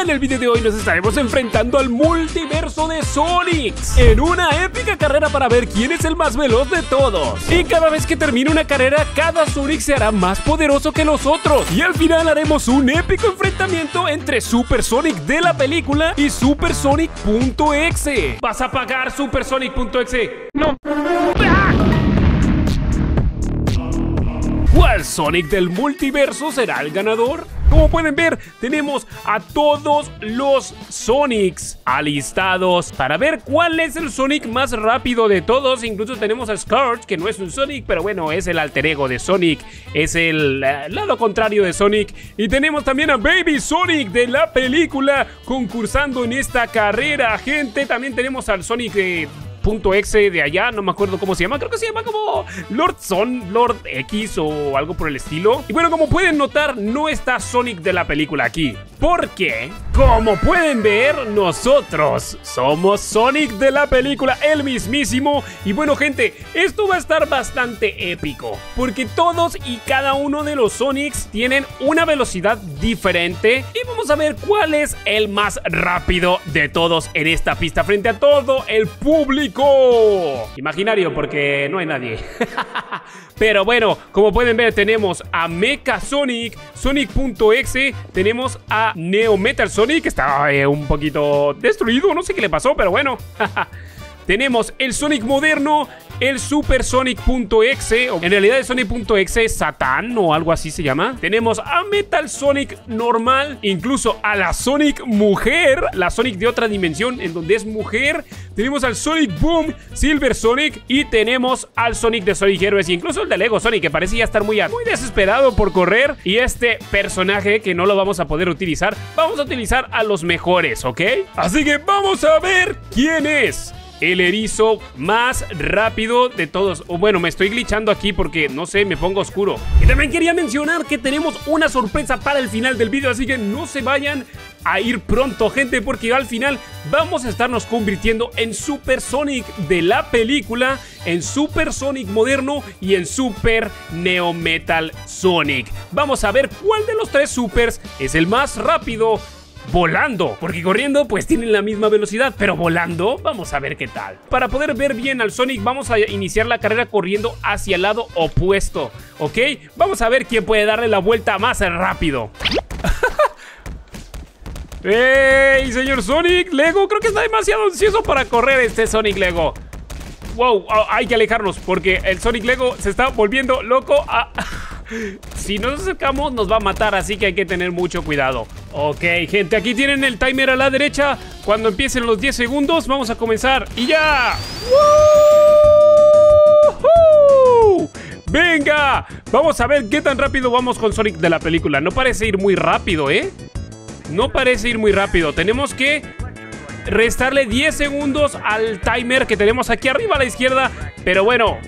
En el video de hoy nos estaremos enfrentando al multiverso de Sonics en una épica carrera para ver quién es el más veloz de todos. Y cada vez que termine una carrera, cada Sonic se hará más poderoso que los otros. Y al final haremos un épico enfrentamiento entre Super Sonic de la película y Super Sonic.exe. ¿Vas a pagar Super Sonic.exe? No. ¿Cuál Sonic del multiverso será el ganador? Como pueden ver, tenemos a todos los Sonics alistados para ver cuál es el Sonic más rápido de todos. Incluso tenemos a Scourge, que no es un Sonic, pero bueno, es el alter ego de Sonic, es el uh, lado contrario de Sonic. Y tenemos también a Baby Sonic de la película concursando en esta carrera, gente. También tenemos al Sonic de punto de allá, no me acuerdo cómo se llama, creo que se llama como Lord Son, Lord X o algo por el estilo. Y bueno, como pueden notar, no está Sonic de la película aquí. Porque, como pueden ver, nosotros somos Sonic de la película, el mismísimo. Y bueno, gente, esto va a estar bastante épico. Porque todos y cada uno de los Sonics tienen una velocidad diferente. Y vamos a ver cuál es el más rápido de todos en esta pista frente a todo el público. Imaginario, porque no hay nadie. Pero bueno, como pueden ver, tenemos a Mecha Sonic, Sonic.exe, tenemos a Neo Metal Sonic, que está eh, un poquito destruido, no sé qué le pasó, pero bueno. tenemos el Sonic moderno, el Super Sonic.exe, en realidad el Sonic.exe es Satán o algo así se llama. Tenemos a Metal Sonic normal, incluso a la Sonic mujer, la Sonic de otra dimensión en donde es mujer. Tenemos al Sonic Boom, Silver Sonic y tenemos al Sonic de Sonic Heroes, incluso el de Lego Sonic que parece ya estar muy, muy desesperado por correr. Y este personaje que no lo vamos a poder utilizar, vamos a utilizar a los mejores, ¿ok? Así que vamos a ver quién es el erizo más rápido de todos. O bueno, me estoy glitchando aquí porque, no sé, me pongo oscuro. Y también quería mencionar que tenemos una sorpresa para el final del video, así que no se vayan a ir pronto, gente, porque al final vamos a estarnos convirtiendo en Super Sonic de la película, en Super Sonic moderno y en Super Neo Metal Sonic. Vamos a ver cuál de los tres supers es el más rápido volando, porque corriendo pues tienen la misma velocidad, pero volando vamos a ver qué tal. Para poder ver bien al Sonic vamos a iniciar la carrera corriendo hacia el lado opuesto, ¿ok? Vamos a ver quién puede darle la vuelta más rápido. ¡Ey, señor Sonic! Lego, creo que está demasiado ansioso para correr este Sonic Lego. Wow, oh, hay que alejarnos porque el Sonic Lego se está volviendo loco. A... si nos acercamos nos va a matar, así que hay que tener mucho cuidado. Ok, gente, aquí tienen el timer a la derecha. Cuando empiecen los 10 segundos, vamos a comenzar. ¡Y ya! ¡Venga! Vamos a ver qué tan rápido vamos con Sonic de la película. No parece ir muy rápido, ¿eh? No parece ir muy rápido. Tenemos que restarle 10 segundos al timer que tenemos aquí arriba a la izquierda. Pero bueno,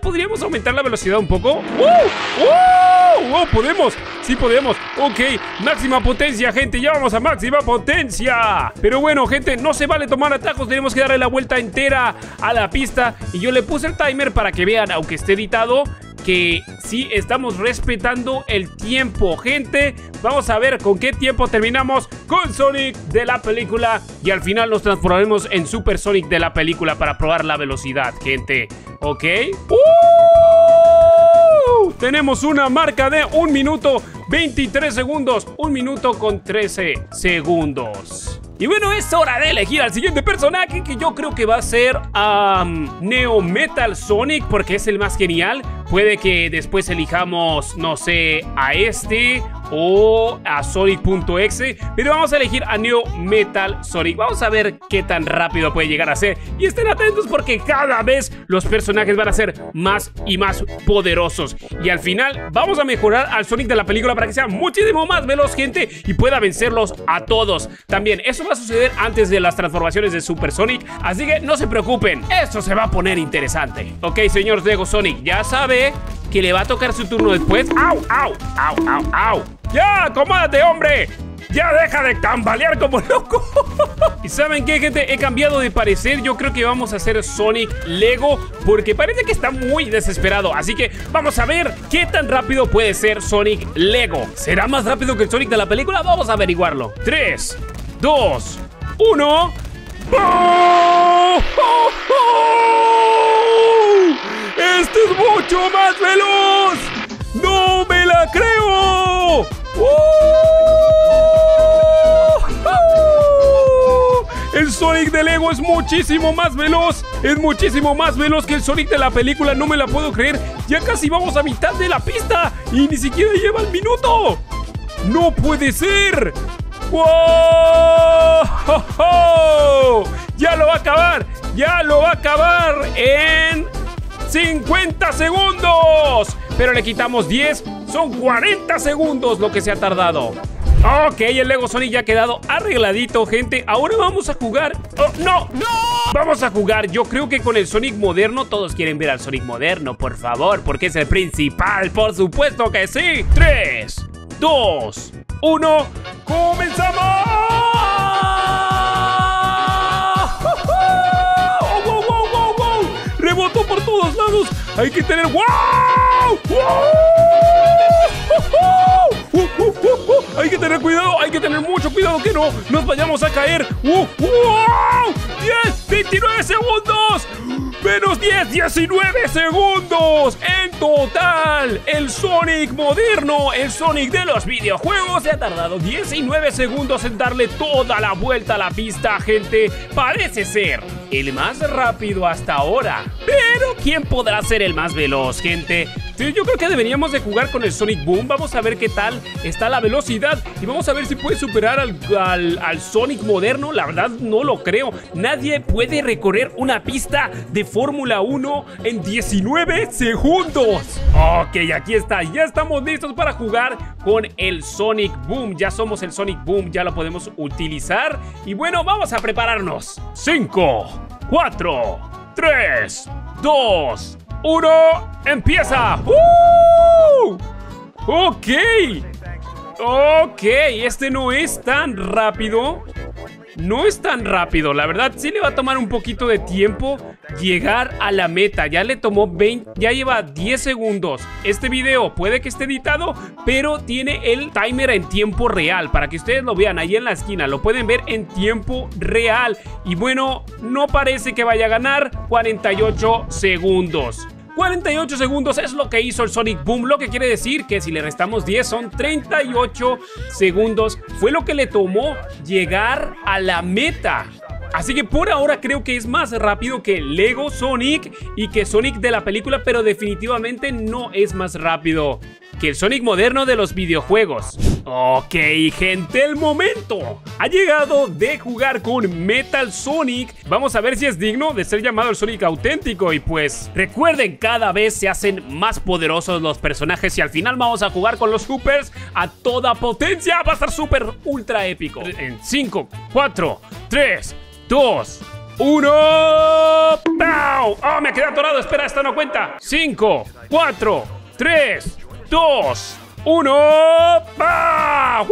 ¿podríamos aumentar la velocidad un poco? ¡Uh! ¡Uh! ¡Podemos! ¡Sí podemos! Ok, máxima potencia, gente, ya vamos a máxima potencia Pero bueno, gente, no se vale tomar atajos Tenemos que darle la vuelta entera a la pista Y yo le puse el timer para que vean, aunque esté editado que sí estamos respetando el tiempo, gente. Vamos a ver con qué tiempo terminamos con Sonic de la película y al final nos transformaremos en Super Sonic de la película para probar la velocidad, gente. ¿Ok? ¡Uh! Tenemos una marca de 1 minuto 23 segundos, 1 minuto con 13 segundos. Y bueno, es hora de elegir al siguiente personaje que yo creo que va a ser Neo Metal Sonic porque es el más genial. Puede que después elijamos, no sé, a este o a Sonic.exe, pero vamos a elegir a Neo Metal Sonic. Vamos a ver qué tan rápido puede llegar a ser. Y estén atentos porque cada vez los personajes van a ser más y más poderosos. Y al final vamos a mejorar al Sonic de la película para que sea muchísimo más veloz, gente, y pueda vencerlos a todos. También, eso va a suceder antes de las transformaciones de Super Sonic, así que no se preocupen, esto se va a poner interesante. Ok, señor Lego Sonic, ya sabe que le va a tocar su turno después. ¡Au, au, au, au, au! ¡Ya, acomódate, hombre! Ya deja de tambalear como loco. ¿Y saben qué, gente? He cambiado de parecer. Yo creo que vamos a hacer Sonic Lego porque parece que está muy desesperado. Así que vamos a ver qué tan rápido puede ser Sonic Lego. ¿Será más rápido que el Sonic de la película? Vamos a averiguarlo. 3, 2, 1. ¡Oh! ¡Este es mucho más veloz! ¡No me la creo! ¡Oh! El Sonic de Lego es muchísimo más veloz. Es muchísimo más veloz que el Sonic de la película. No me la puedo creer. Ya casi vamos a mitad de la pista. Y ni siquiera lleva el minuto. ¡No puede ser! ¡Wow! ¡Ya lo va a acabar! ¡Ya lo va a acabar en 50 segundos! Pero le quitamos 10. Son 40 segundos lo que se ha tardado. Ok, el Lego Sonic ya ha quedado arregladito, gente. Ahora vamos a jugar. Oh, ¡No! ¡No! Vamos a jugar. Yo creo que con el Sonic moderno, todos quieren ver al Sonic moderno, por favor, porque es el principal. Por supuesto que sí. 3, 2, 1. ¡Comenzamos! ¡Hay que tener... ¡Wow! ¡Wow! Uh, uh, uh, hay que tener cuidado, hay que tener mucho cuidado que no nos vayamos a caer. ¡Wow! ¡10! ¡29 segundos! Menos 10, 19 segundos. En total, el Sonic moderno, el Sonic de los videojuegos, se ha tardado 19 segundos en darle toda la vuelta a la pista, gente. Parece ser el más rápido hasta ahora. Pero, ¿quién podrá ser el más veloz, gente? Sí, yo creo que deberíamos de jugar con el Sonic Boom. Vamos a ver qué tal está la velocidad. Y vamos a ver si puede superar al, al, al, Sonic moderno. La verdad no lo creo. Nadie puede recorrer una pista de Fórmula 1 en 19 segundos. Ok, aquí está. Ya estamos listos para jugar con el Sonic Boom. Ya somos el Sonic Boom. Ya lo podemos utilizar. Y bueno, vamos a prepararnos. 5, 4, 3, 2, uno, empieza. ¡Uh! Ok. Ok, este no es tan rápido. No es tan rápido, la verdad sí le va a tomar un poquito de tiempo llegar a la meta. Ya le tomó 20, ya lleva 10 segundos. Este video puede que esté editado, pero tiene el timer en tiempo real. Para que ustedes lo vean ahí en la esquina, lo pueden ver en tiempo real. Y bueno, no parece que vaya a ganar 48 segundos. 48 segundos es lo que hizo el Sonic Boom, lo que quiere decir que si le restamos 10 son 38 segundos. Fue lo que le tomó llegar a la meta. Así que por ahora creo que es más rápido que Lego Sonic y que Sonic de la película, pero definitivamente no es más rápido que el Sonic moderno de los videojuegos. Ok, gente, el momento ha llegado de jugar con Metal Sonic. Vamos a ver si es digno de ser llamado el Sonic auténtico. Y pues, recuerden, cada vez se hacen más poderosos los personajes y al final vamos a jugar con los Hoopers a toda potencia. Va a estar súper ultra épico. En 5, 4, 3, 2, 1. ¡Pau! ¡Oh, me quedé atorado! Espera, esta no cuenta. 5, 4, 3, 2, 1. ¡Ah!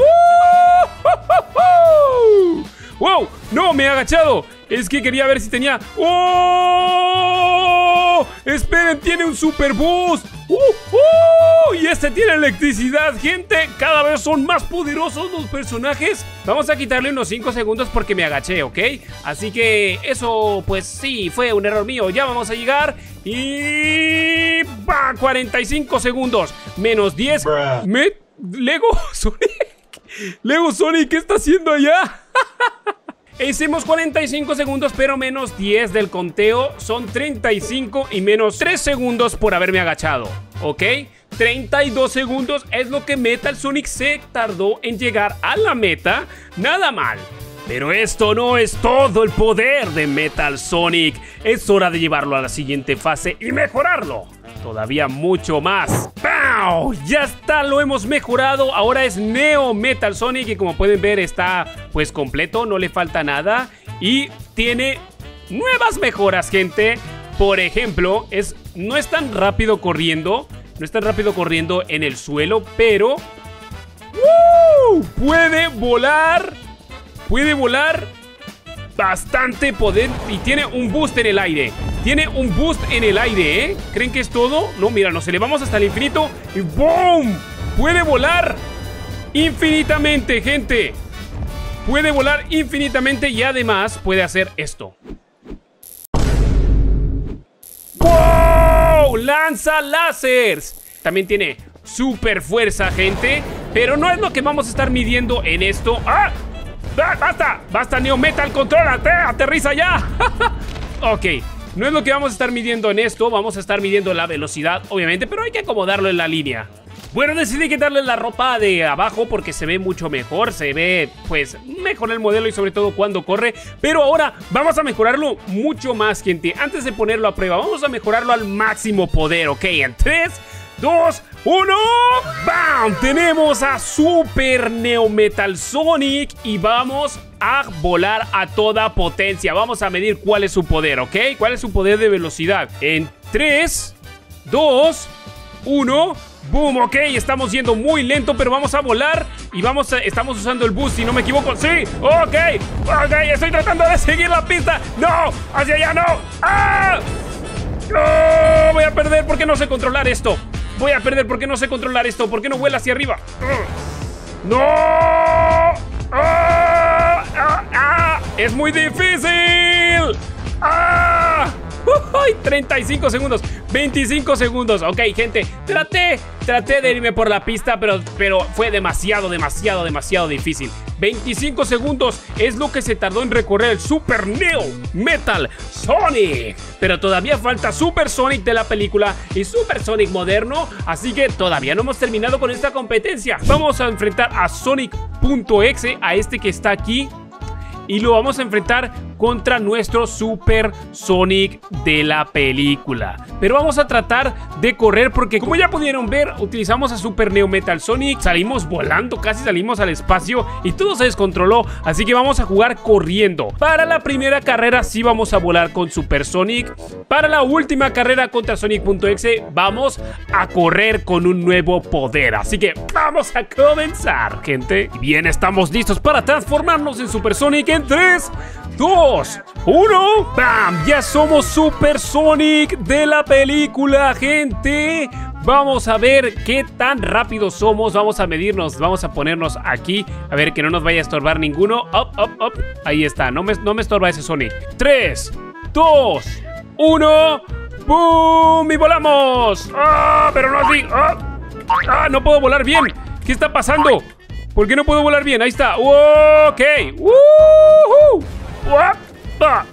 ¡Wow! ¡No! ¡Me he agachado! Es que quería ver si tenía... ¡Oh! ¡Esperen! ¡Tiene un super boost! ¡Uh! ¡Uh! Y este tiene electricidad, gente. Cada vez son más poderosos los personajes. Vamos a quitarle unos 5 segundos porque me agaché, ¿ok? Así que eso, pues sí, fue un error mío. Ya vamos a llegar. Y... ¡Bah! 45 segundos. Menos 10. Me... Lego Sonic. Lego Sonic, ¿qué está haciendo allá? Hicimos 45 segundos, pero menos 10 del conteo. Son 35 y menos 3 segundos por haberme agachado. ¿Ok? 32 segundos es lo que Metal Sonic se tardó en llegar a la meta. Nada mal. Pero esto no es todo el poder de Metal Sonic. Es hora de llevarlo a la siguiente fase y mejorarlo. Todavía mucho más. ¡Pau! Ya está, lo hemos mejorado. Ahora es Neo Metal Sonic y como pueden ver está pues completo, no le falta nada. Y tiene nuevas mejoras, gente. Por ejemplo, es, no es tan rápido corriendo. No es tan rápido corriendo en el suelo, pero... ¡Wow! Puede volar. Puede volar bastante poder y tiene un boost en el aire. Tiene un boost en el aire, ¿eh? ¿Creen que es todo? No, mira, nos elevamos hasta el infinito y ¡boom! Puede volar infinitamente, gente. Puede volar infinitamente y además puede hacer esto. ¡Wow! Lanza láseres. También tiene super fuerza, gente. Pero no es lo que vamos a estar midiendo en esto. ¡Ah! ¡Basta! ¡Basta, Neo Metal! ¡Contrólate! ¡Aterriza ya! ok. No es lo que vamos a estar midiendo en esto. Vamos a estar midiendo la velocidad, obviamente. Pero hay que acomodarlo en la línea. Bueno, decidí quitarle la ropa de abajo porque se ve mucho mejor, se ve pues mejor el modelo y sobre todo cuando corre. Pero ahora vamos a mejorarlo mucho más, gente. Antes de ponerlo a prueba, vamos a mejorarlo al máximo poder, ¿ok? En 3, 2, 1, ¡Bam! Tenemos a Super Neo Metal Sonic y vamos a volar a toda potencia. Vamos a medir cuál es su poder, ¿ok? ¿Cuál es su poder de velocidad? En 3, 2, 1... Boom, ok, estamos yendo muy lento, pero vamos a volar y vamos estamos usando el boost, si no me equivoco. Sí, ok, ok, estoy tratando de seguir la pista. No, hacia allá no. ¡Ah! ¡No! Voy a perder porque no sé controlar esto. Voy a perder porque no sé controlar esto. ¿Por qué no vuela hacia arriba? ¡No! ¡Ah! ¡Ah! ¡Ah! ¡Es muy difícil! ¡Ah! ¡Uy! 35 segundos, 25 segundos. Ok, gente, traté, traté de irme por la pista, pero, pero fue demasiado, demasiado, demasiado difícil. 25 segundos es lo que se tardó en recorrer el Super Neo Metal Sonic. Pero todavía falta Super Sonic de la película y Super Sonic moderno, así que todavía no hemos terminado con esta competencia. Vamos a enfrentar a Sonic.exe, a este que está aquí y lo vamos a enfrentar contra nuestro Super Sonic de la película. Pero vamos a tratar de correr porque como ya pudieron ver, utilizamos a Super Neo Metal Sonic, salimos volando, casi salimos al espacio y todo se descontroló, así que vamos a jugar corriendo. Para la primera carrera sí vamos a volar con Super Sonic, para la última carrera contra Sonic.exe vamos a correr con un nuevo poder, así que vamos a comenzar, gente. Bien, estamos listos para transformarnos en Super Sonic en 3, 2, 1. ¡Bam! Ya somos Super Sonic de la película, gente. Vamos a ver qué tan rápido somos. Vamos a medirnos. Vamos a ponernos aquí. A ver que no nos vaya a estorbar ninguno. Up, up, up. Ahí está. No me, no me estorba ese Sonic. 3, 2, 1. ¡Boom! ¡Y volamos! ¡Ah! Pero no así. ¡Ah! ¡Ah! No puedo volar bien. ¿Qué está pasando? ¿Por qué no puedo volar bien? Ahí está. Ok. ¡Woohoo!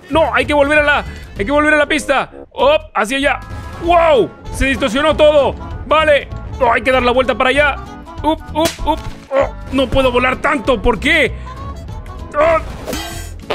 No, hay que volver a la. Hay que volver a la pista. ¡Op! Hacia allá. ¡Wow! Se distorsionó todo. Vale. Oh, hay que dar la vuelta para allá. ¡Up, up, up! Oh, no puedo volar tanto. ¿Por qué? Oh.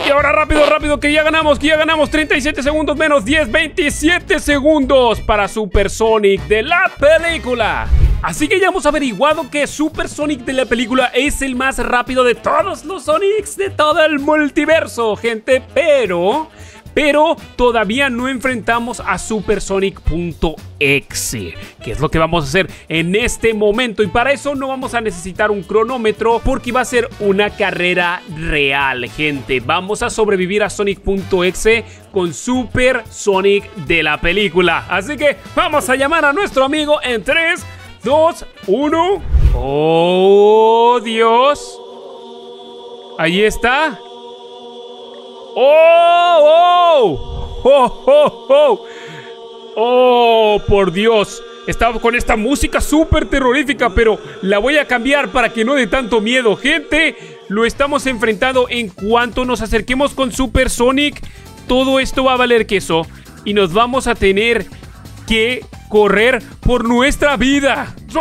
Y ahora rápido, rápido, que ya ganamos, que ya ganamos 37 segundos menos 10, 27 segundos para Super Sonic de la película. Así que ya hemos averiguado que Super Sonic de la película es el más rápido de todos los Sonics de todo el multiverso, gente, pero pero todavía no enfrentamos a Supersonic.exe, que es lo que vamos a hacer en este momento. Y para eso no vamos a necesitar un cronómetro porque va a ser una carrera real, gente. Vamos a sobrevivir a Sonic.exe con Super Sonic de la película. Así que vamos a llamar a nuestro amigo en 3, 2, 1. ¡Oh, Dios! Ahí está. ¡Oh! ¡Oh! ¡Oh! ¡Oh! ¡Oh! ¡Oh! ¡Por Dios! Estaba con esta música súper terrorífica, pero la voy a cambiar para que no dé tanto miedo. Gente, lo estamos enfrentando en cuanto nos acerquemos con Super Sonic. Todo esto va a valer queso y nos vamos a tener que correr por nuestra vida. ¡Oh!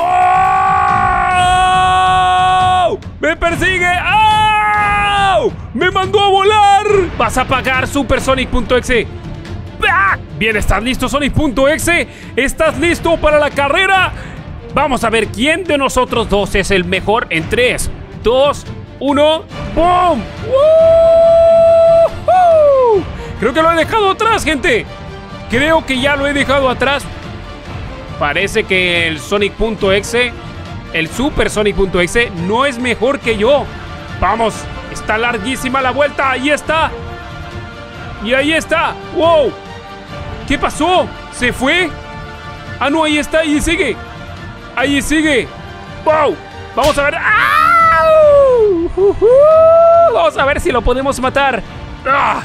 ¡Me persigue! ¡Me mandó a volar! ¡Vas a pagar Supersonic.exe! ¡Ah! Bien, ¿estás listo Sonic.exe? ¿Estás listo para la carrera? Vamos a ver quién de nosotros dos es el mejor en 3, 2, 1, ¡Boom! ¡Woo! Creo que lo he dejado atrás, gente. Creo que ya lo he dejado atrás. Parece que el Sonic.exe El Supersonic.exe no es mejor que yo. Vamos, está larguísima la vuelta. Ahí está. Y ahí está. ¡Wow! ¿Qué pasó? ¿Se fue? Ah, no, ahí está, ahí sigue. Ahí sigue. ¡Wow! Vamos a ver. Vamos a ver si lo podemos matar. ¡Ah!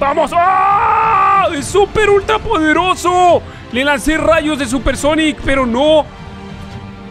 ¡Vamos! ¡Ah! ¡Es súper ultra poderoso! Le lancé rayos de Supersonic, pero no.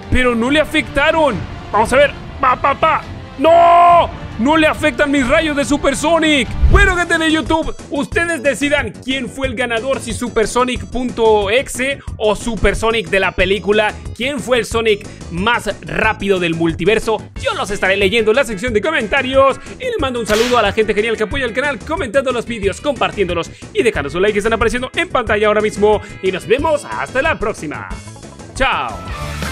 Pero no le afectaron. Vamos a ver. ¡Pa! ¡No! No le afectan mis rayos de Supersonic. Bueno, gente de YouTube, ustedes decidan quién fue el ganador, si Supersonic.exe o Supersonic de la película. ¿Quién fue el Sonic más rápido del multiverso? Yo los estaré leyendo en la sección de comentarios. Y le mando un saludo a la gente genial que apoya el canal, comentando los vídeos, compartiéndolos y dejando su like que están apareciendo en pantalla ahora mismo. Y nos vemos hasta la próxima. Chao.